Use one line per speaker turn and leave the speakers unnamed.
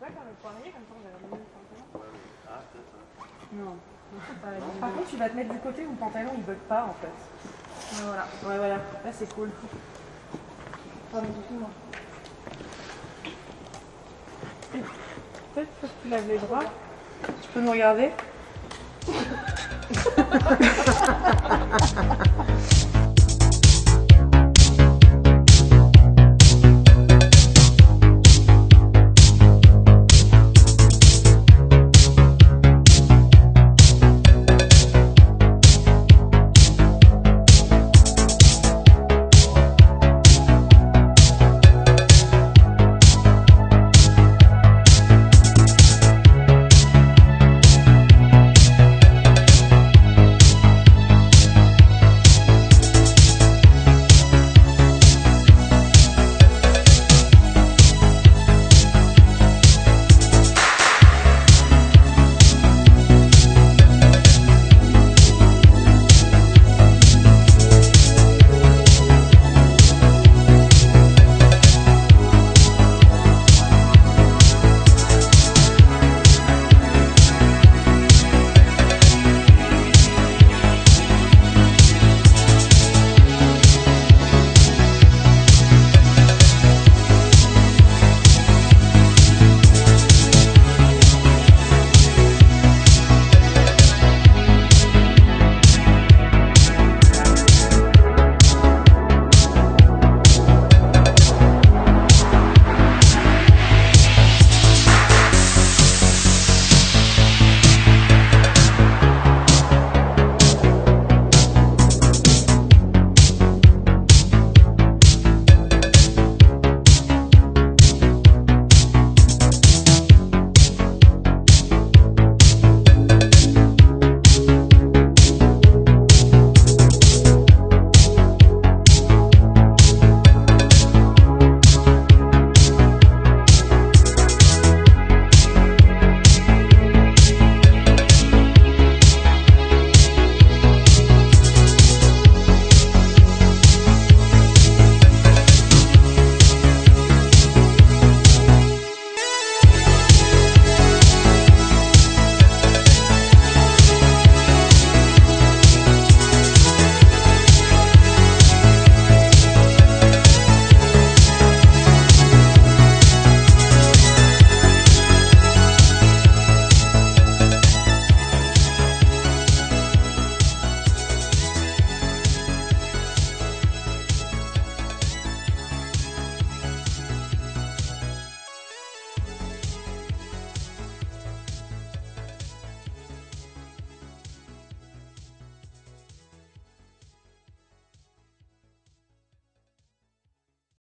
Ah,
Par contre, tu vas te mettre du côté où le pantalon il bug pas en fait. Voilà. Ouais, voilà. Là, c'est cool.
Ah, moi.
Peut-être que tu laves les bras. Tu peux nous regarder?